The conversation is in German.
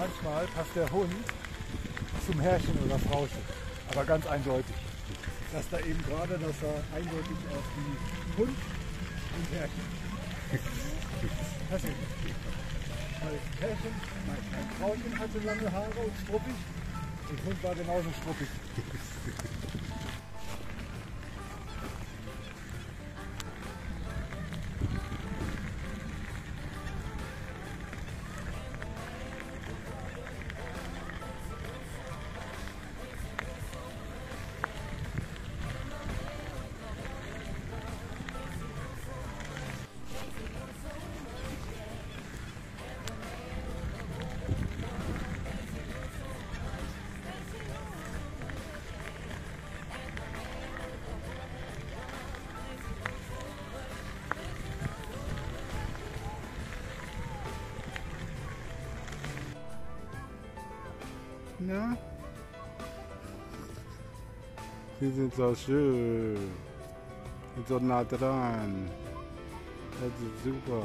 manchmal passt der Hund zum Herrchen oder Frauchen. Aber ganz eindeutig. Dass da eben gerade, dass er eindeutig auf die Hund und Herrchen. Weil Herrchen, mein, mein Frauchen hatte lange Haare und struppig. Und Hund war genauso struppig. Na? Sie sind so schön. Sind so nah dran. Das ist super.